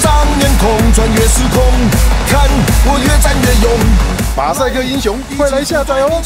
张眼孔，穿越时空，看我越战越勇！马赛克英雄，快来下载哦！